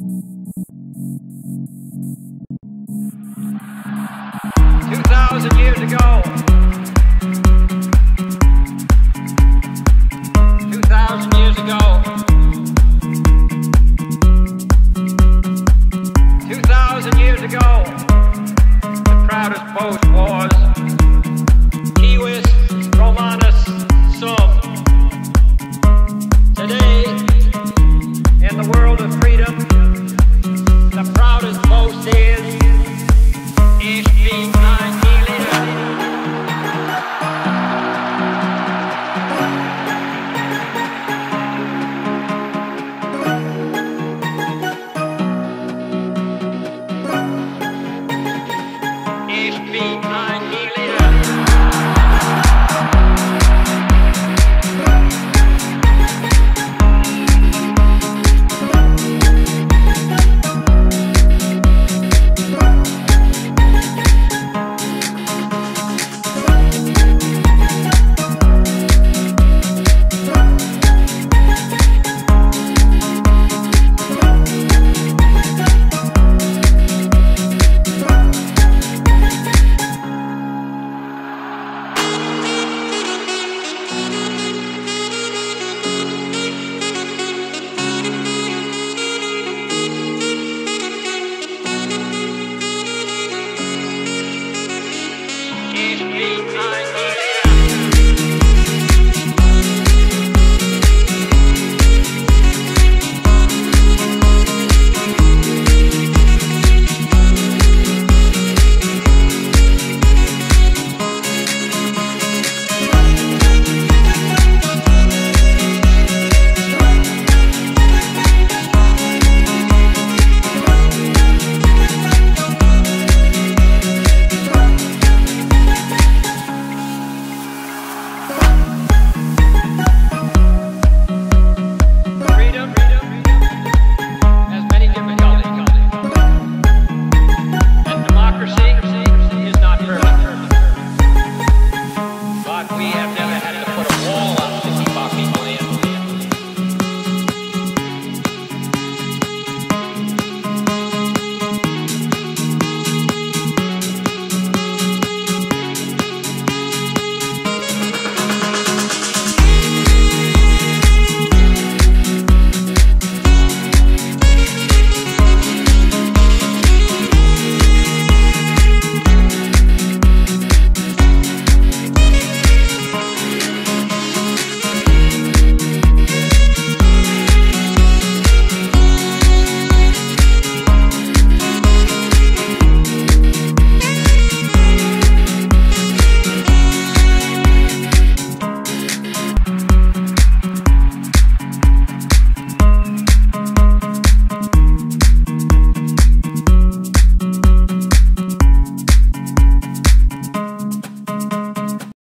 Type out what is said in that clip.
2,000 years ago. 2,000 years ago. 2,000 years ago. The proudest post war. He